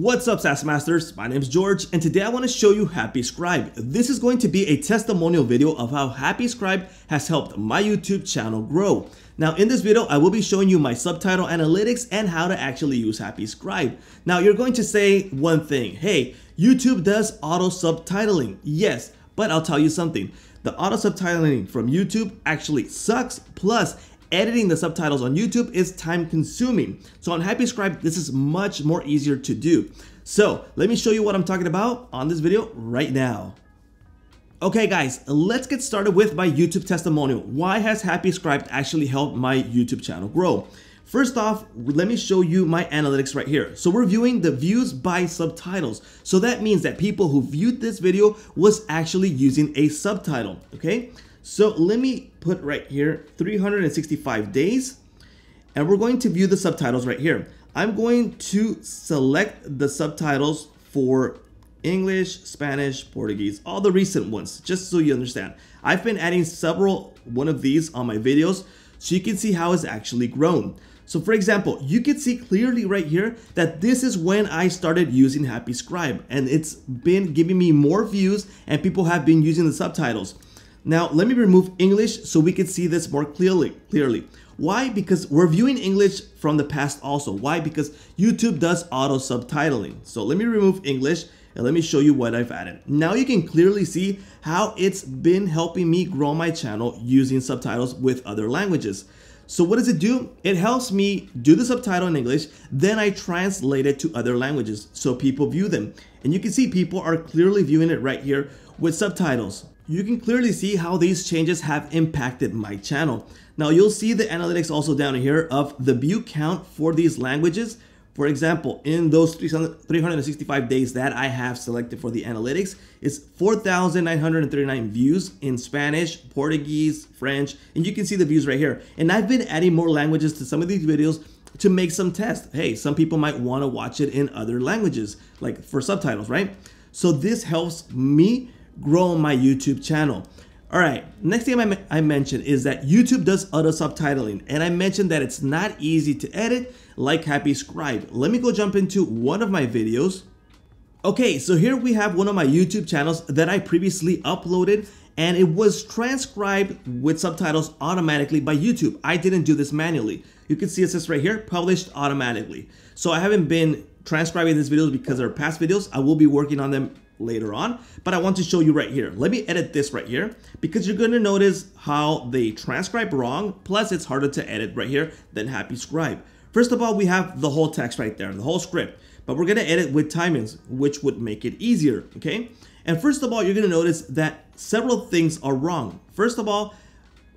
What's up SaaS Masters? My name is George and today I want to show you Happy Scribe. This is going to be a testimonial video of how Happy Scribe has helped my YouTube channel grow. Now in this video I will be showing you my subtitle analytics and how to actually use Happy Scribe. Now you're going to say one thing, hey YouTube does auto subtitling. Yes, but I'll tell you something. The auto subtitling from YouTube actually sucks plus editing the subtitles on YouTube is time consuming. So on Happy Scribe, this is much more easier to do. So let me show you what I'm talking about on this video right now. Okay guys, let's get started with my YouTube testimonial. Why has Happy Scribe actually helped my YouTube channel grow? First off, let me show you my analytics right here. So we're viewing the views by subtitles. So that means that people who viewed this video was actually using a subtitle, okay? So let me put right here 365 days and we're going to view the subtitles right here. I'm going to select the subtitles for English, Spanish, Portuguese, all the recent ones, just so you understand. I've been adding several one of these on my videos so you can see how it's actually grown. So for example, you can see clearly right here that this is when I started using Happy Scribe and it's been giving me more views and people have been using the subtitles. Now, let me remove English so we can see this more clearly. Clearly, Why? Because we're viewing English from the past also. Why? Because YouTube does auto subtitling. So let me remove English and let me show you what I've added. Now you can clearly see how it's been helping me grow my channel using subtitles with other languages. So what does it do? It helps me do the subtitle in English, then I translate it to other languages so people view them. And you can see people are clearly viewing it right here with subtitles you can clearly see how these changes have impacted my channel. Now you'll see the analytics also down here of the view count for these languages. For example, in those 365 days that I have selected for the analytics, it's 4,939 views in Spanish, Portuguese, French, and you can see the views right here. And I've been adding more languages to some of these videos to make some tests. Hey, some people might want to watch it in other languages, like for subtitles, right? So this helps me grow my YouTube channel. All right, next thing I, I mentioned is that YouTube does auto subtitling, and I mentioned that it's not easy to edit like Happy Scribe. Let me go jump into one of my videos. Okay, so here we have one of my YouTube channels that I previously uploaded and it was transcribed with subtitles automatically by YouTube. I didn't do this manually. You can see it says right here, published automatically. So I haven't been transcribing these videos because they're past videos. I will be working on them later on, but I want to show you right here. Let me edit this right here because you're going to notice how they transcribe wrong. Plus it's harder to edit right here than Happy Scribe. First of all, we have the whole text right there, the whole script, but we're going to edit with timings, which would make it easier. Okay. And first of all, you're going to notice that several things are wrong. First of all,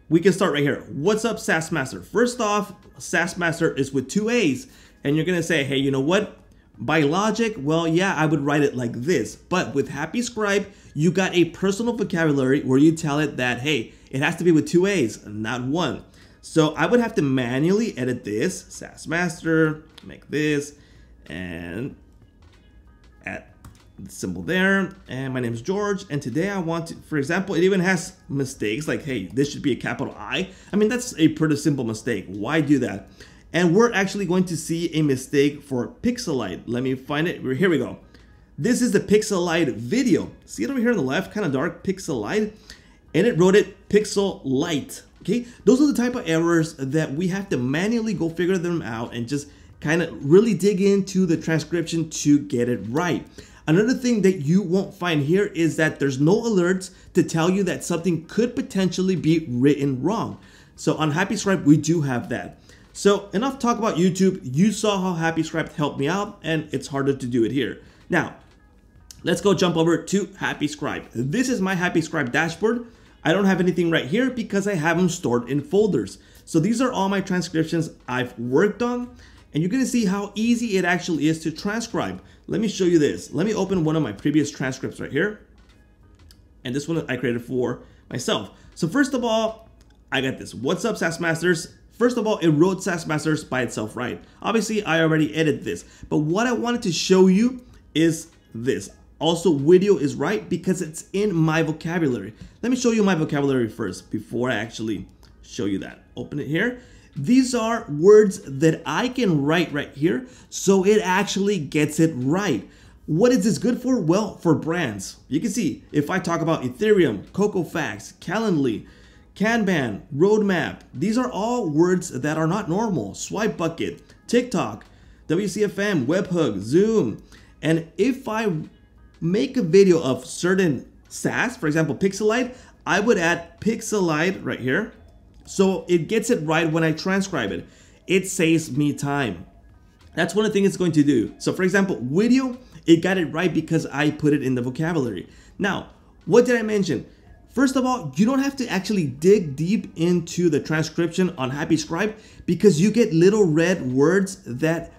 we can start right here. What's up, SAS Master? First off, SaaS Master is with two A's. And you're going to say, hey, you know what? By logic, well, yeah, I would write it like this. But with Happy Scribe, you got a personal vocabulary where you tell it that, hey, it has to be with two A's, not one. So I would have to manually edit this, SAS Master, make this, and add the symbol there. And my name is George, and today I want to, for example, it even has mistakes like, hey, this should be a capital I. I mean, that's a pretty simple mistake. Why do that? And we're actually going to see a mistake for Pixelite. Let me find it. Here we go. This is the Pixelite video. See it over here on the left, kind of dark, Pixelite. And it wrote it Pixel Light. Okay, those are the type of errors that we have to manually go figure them out and just kind of really dig into the transcription to get it right. Another thing that you won't find here is that there's no alerts to tell you that something could potentially be written wrong. So on Happy Scribe, we do have that. So enough talk about YouTube. You saw how Happy Scribe helped me out and it's harder to do it here. Now, let's go jump over to Happy Scribe. This is my Happy Scribe dashboard. I don't have anything right here because I have them stored in folders. So these are all my transcriptions I've worked on and you're gonna see how easy it actually is to transcribe. Let me show you this. Let me open one of my previous transcripts right here. And this one I created for myself. So first of all, I got this. What's up, SaaS Masters? First of all, it wrote SaaS Masters by itself right. Obviously, I already edited this, but what I wanted to show you is this. Also, video is right because it's in my vocabulary. Let me show you my vocabulary first before I actually show you that. Open it here. These are words that I can write right here, so it actually gets it right. What is this good for? Well, for brands. You can see if I talk about Ethereum, CocoaFacts, Calendly, Kanban, Roadmap, these are all words that are not normal. Swipe Bucket, TikTok, WCFM, Webhook, Zoom. And if I make a video of certain SaaS, for example, Pixelite, I would add Pixelite right here. So it gets it right when I transcribe it. It saves me time. That's one of the things it's going to do. So for example, video, it got it right because I put it in the vocabulary. Now, what did I mention? First of all, you don't have to actually dig deep into the transcription on Happy Scribe because you get little red words that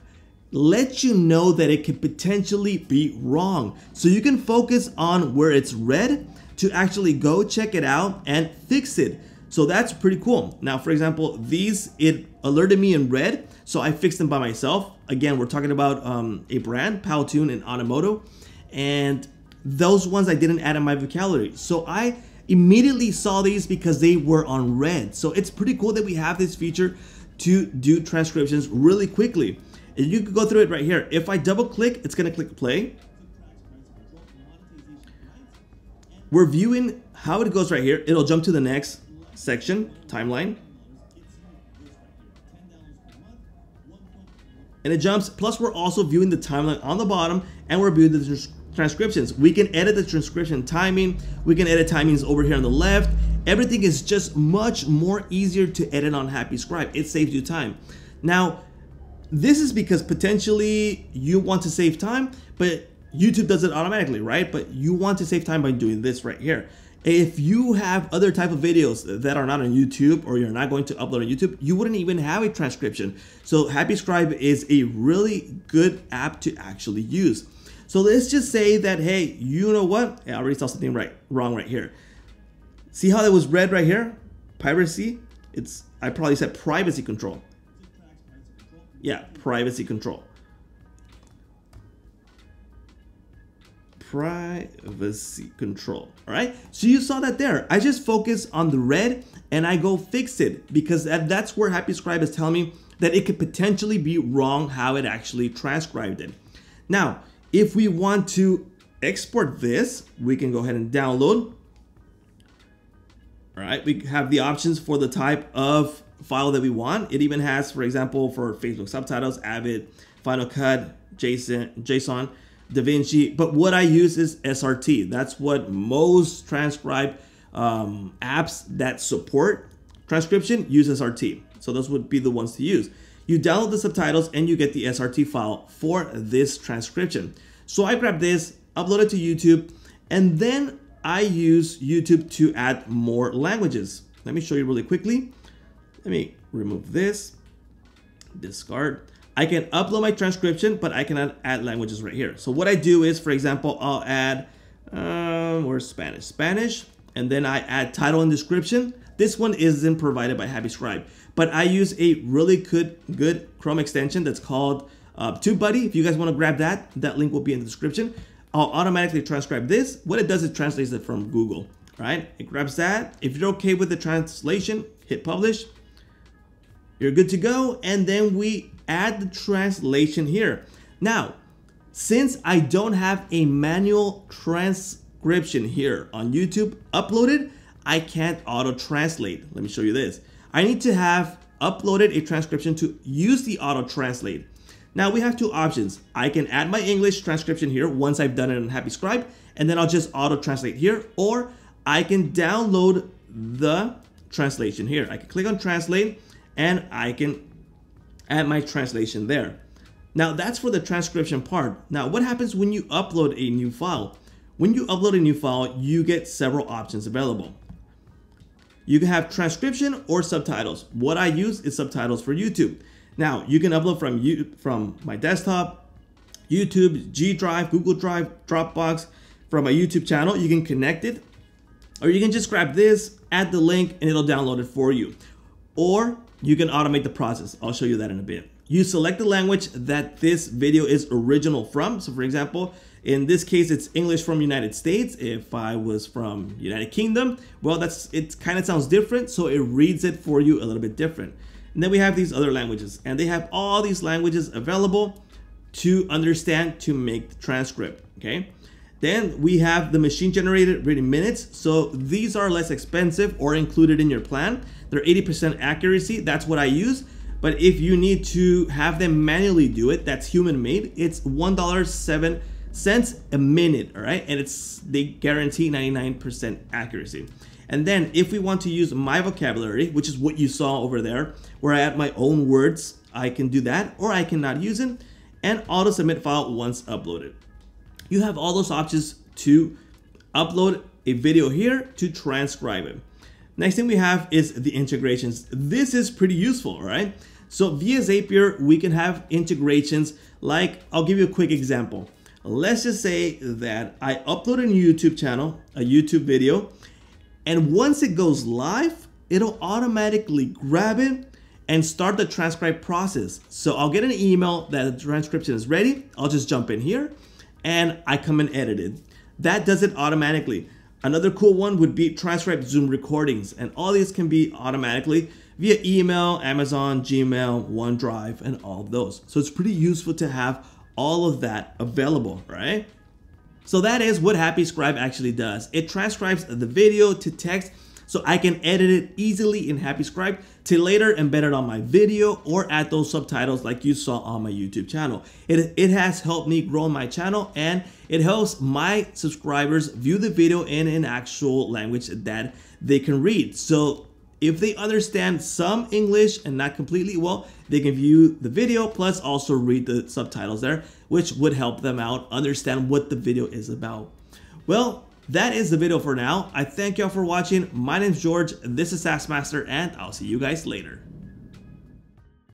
let you know that it could potentially be wrong. So you can focus on where it's red to actually go check it out and fix it. So that's pretty cool. Now, for example, these, it alerted me in red, so I fixed them by myself. Again, we're talking about um, a brand, Powtoon and Automoto, and those ones I didn't add in my vocabulary. So I immediately saw these because they were on red. So it's pretty cool that we have this feature to do transcriptions really quickly. And you can go through it right here. If I double click, it's gonna click play. We're viewing how it goes right here. It'll jump to the next section, timeline. And it jumps, plus we're also viewing the timeline on the bottom and we're viewing the transcriptions. We can edit the transcription timing. We can edit timings over here on the left. Everything is just much more easier to edit on Happy Scribe. It saves you time. Now, this is because potentially you want to save time, but YouTube does it automatically, right? But you want to save time by doing this right here. If you have other type of videos that are not on YouTube or you're not going to upload on YouTube, you wouldn't even have a transcription. So Happy Scribe is a really good app to actually use. So let's just say that, hey, you know what? I already saw something right wrong right here. See how it was red right here? Piracy. It's I probably said privacy control. Yeah, privacy control. Privacy control. All right. So you saw that there. I just focus on the red and I go fix it because that, that's where Happy Scribe is telling me that it could potentially be wrong how it actually transcribed it. Now, if we want to export this, we can go ahead and download. All right, we have the options for the type of file that we want. It even has, for example, for Facebook subtitles, Avid, Final Cut, JSON, JSON, DaVinci. But what I use is SRT. That's what most transcribe um, apps that support transcription use SRT. So those would be the ones to use. You download the subtitles and you get the SRT file for this transcription. So I grab this, upload it to YouTube, and then I use YouTube to add more languages. Let me show you really quickly. Let me remove this, discard. I can upload my transcription, but I cannot add languages right here. So what I do is, for example, I'll add, um, or Spanish, Spanish, and then I add title and description. This one isn't provided by Happy Scribe, but I use a really good, good Chrome extension that's called uh, TubeBuddy. If you guys want to grab that, that link will be in the description. I'll automatically transcribe this. What it does is translates it from Google, right? It grabs that. If you're okay with the translation, hit publish. You're good to go. And then we add the translation here. Now, since I don't have a manual transcription here on YouTube uploaded, I can't auto translate. Let me show you this. I need to have uploaded a transcription to use the auto translate. Now we have two options. I can add my English transcription here once I've done it in Happy Scribe, and then I'll just auto translate here, or I can download the translation here. I can click on translate and I can add my translation there. Now that's for the transcription part. Now what happens when you upload a new file? When you upload a new file, you get several options available. You can have transcription or subtitles. What I use is subtitles for YouTube. Now you can upload from you from my desktop, YouTube, G Drive, Google Drive, Dropbox, from my YouTube channel. You can connect it, or you can just grab this, add the link, and it'll download it for you. Or you can automate the process. I'll show you that in a bit. You select the language that this video is original from. So for example, in this case, it's English from United States. If I was from United Kingdom, well, that's it kind of sounds different. So it reads it for you a little bit different. And then we have these other languages and they have all these languages available to understand to make the transcript, okay? Then we have the machine generated reading minutes. So these are less expensive or included in your plan. They're 80% accuracy. That's what I use. But if you need to have them manually do it, that's human made. It's $1.07 a minute, all right? And it's they guarantee 99% accuracy. And then if we want to use my vocabulary, which is what you saw over there, where I add my own words, I can do that, or I cannot use it, and auto submit file once uploaded. You have all those options to upload a video here to transcribe it. Next thing we have is the integrations. This is pretty useful, right? So via Zapier, we can have integrations like, I'll give you a quick example. Let's just say that I upload a new YouTube channel, a YouTube video, and once it goes live, it'll automatically grab it and start the transcribe process. So I'll get an email that the transcription is ready. I'll just jump in here and I come and edit it. That does it automatically. Another cool one would be transcribe Zoom recordings and all these can be automatically via email, Amazon, Gmail, OneDrive, and all of those. So it's pretty useful to have all of that available, right? So that is what Happy Scribe actually does. It transcribes the video to text so I can edit it easily in Happy Scribe to later embed it on my video or add those subtitles like you saw on my YouTube channel. It, it has helped me grow my channel and it helps my subscribers view the video in an actual language that they can read. So if they understand some English and not completely well, they can view the video plus also read the subtitles there, which would help them out understand what the video is about. Well, that is the video for now. I thank y'all for watching. My name's George, this is SaaS Master, and I'll see you guys later.